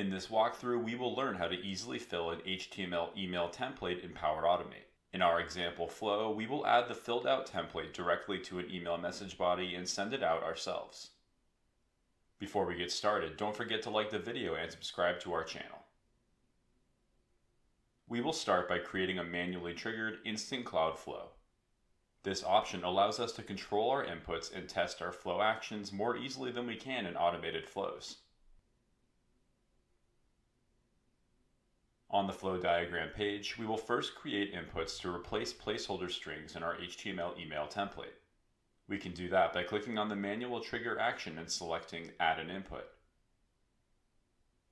In this walkthrough, we will learn how to easily fill an HTML email template in Power Automate. In our example flow, we will add the filled out template directly to an email message body and send it out ourselves. Before we get started, don't forget to like the video and subscribe to our channel. We will start by creating a manually triggered instant cloud flow. This option allows us to control our inputs and test our flow actions more easily than we can in automated flows. On the flow diagram page, we will first create inputs to replace placeholder strings in our HTML email template. We can do that by clicking on the manual trigger action and selecting Add an Input.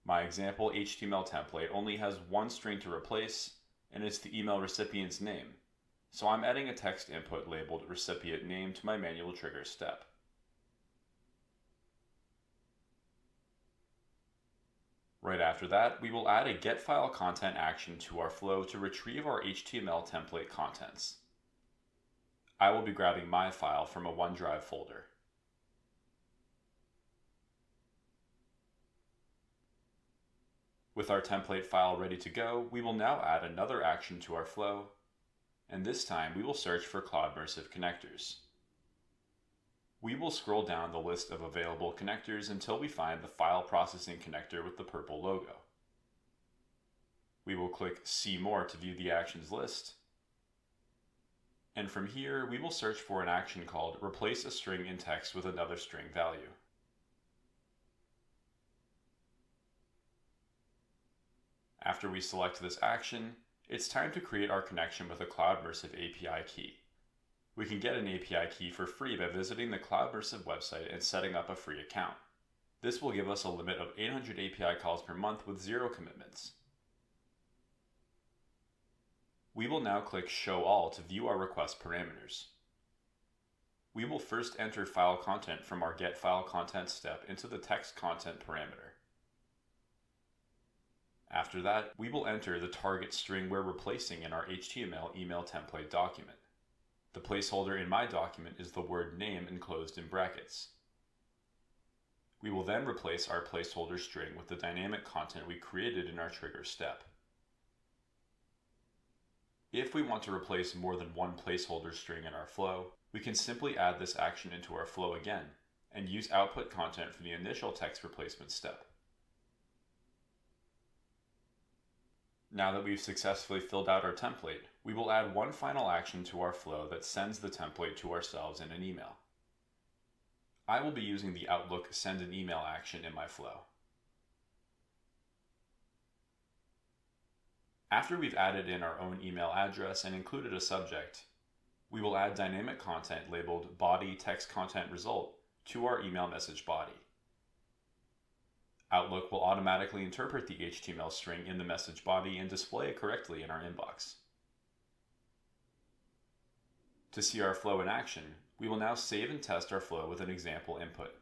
My example HTML template only has one string to replace, and it's the email recipient's name, so I'm adding a text input labeled recipient name to my manual trigger step. Right after that, we will add a get file content action to our flow to retrieve our HTML template contents. I will be grabbing my file from a OneDrive folder. With our template file ready to go, we will now add another action to our flow, and this time we will search for Cloudmersive connectors. We will scroll down the list of available connectors until we find the file processing connector with the purple logo. We will click See More to view the actions list, and from here, we will search for an action called replace a string in text with another string value. After we select this action, it's time to create our connection with a Cloudmersive API key. We can get an API key for free by visiting the Cloudmersive website and setting up a free account. This will give us a limit of 800 API calls per month with zero commitments. We will now click Show All to view our request parameters. We will first enter file content from our Get File Content step into the text content parameter. After that, we will enter the target string we're replacing in our HTML email template document. The placeholder in my document is the word name enclosed in brackets. We will then replace our placeholder string with the dynamic content we created in our trigger step. If we want to replace more than one placeholder string in our flow, we can simply add this action into our flow again and use output content from the initial text replacement step. Now that we've successfully filled out our template, we will add one final action to our flow that sends the template to ourselves in an email. I will be using the Outlook send an email action in my flow. After we've added in our own email address and included a subject, we will add dynamic content labeled body text content result to our email message body. Outlook will automatically interpret the HTML string in the message body and display it correctly in our inbox. To see our flow in action, we will now save and test our flow with an example input.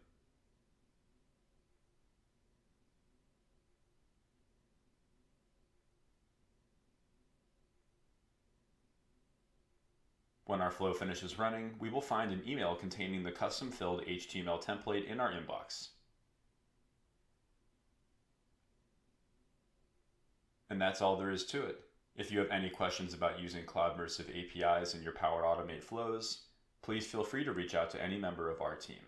When our flow finishes running, we will find an email containing the custom filled HTML template in our inbox. And that's all there is to it. If you have any questions about using Cloudmersive APIs in your Power Automate flows, please feel free to reach out to any member of our team.